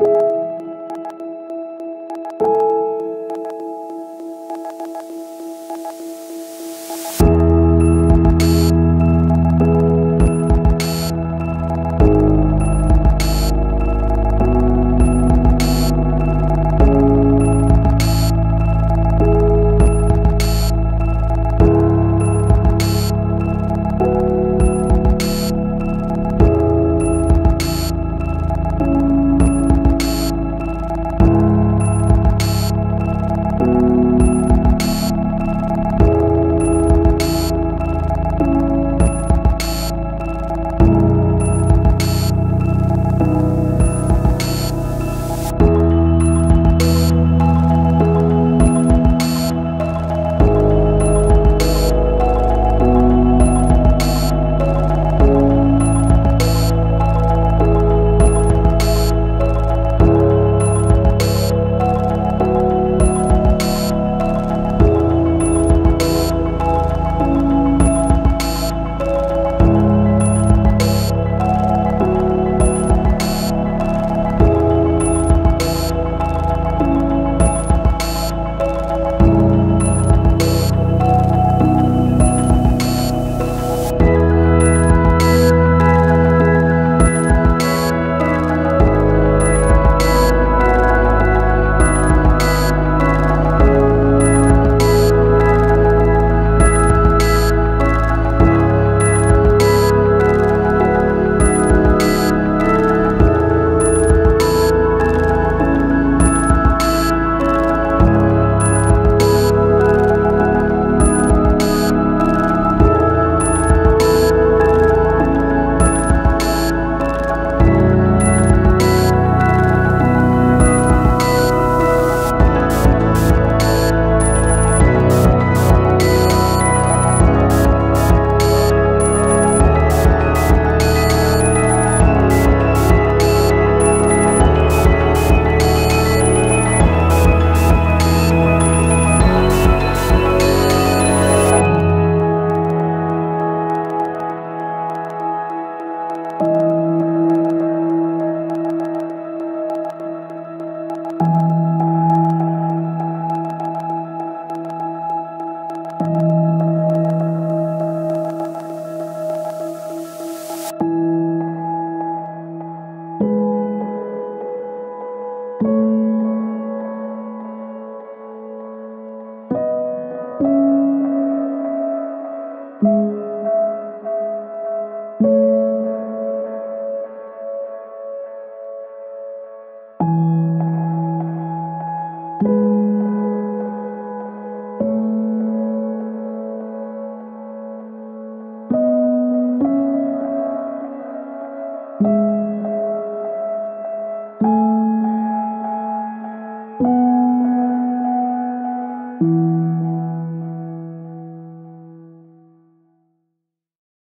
you